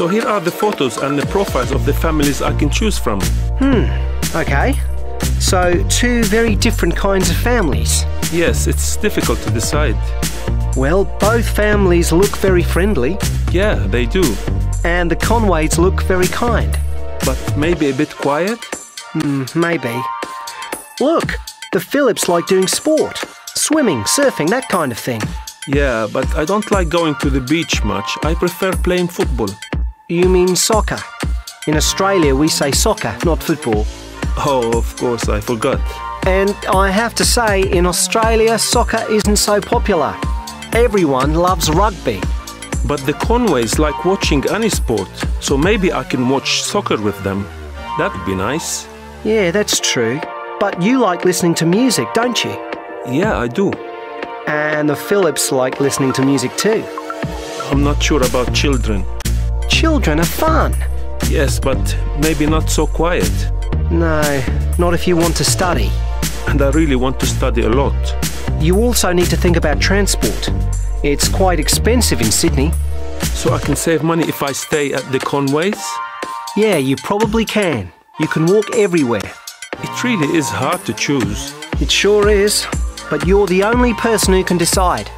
So here are the photos and the profiles of the families I can choose from. Hmm, okay. So, two very different kinds of families. Yes, it's difficult to decide. Well, both families look very friendly, Yeah, they do. and the Conways look very kind. But maybe a bit quiet? Hmm, maybe. Look, the Phillips like doing sport. Swimming, surfing, that kind of thing. Yeah, but I don't like going to the beach much. I prefer playing football. You mean soccer? In Australia, we say soccer, not football. Oh, of course, I forgot. And I have to say, in Australia, soccer isn't so popular. Everyone loves rugby. But the Conways like watching any sport, so maybe I can watch soccer with them. That would be nice. Yeah, that's true. But you like listening to music, don't you? Yeah, I do. And the Phillips like listening to music too. I'm not sure about children. Children are fun. Yes, but maybe not so quiet. No, not if you want to study. And I really want to study a lot. You also need to think about transport. It's quite expensive in Sydney. So I can save money if I stay at the Conways? Yeah, you probably can. You can walk everywhere. It really is hard to choose. It sure is. But you're the only person who can decide.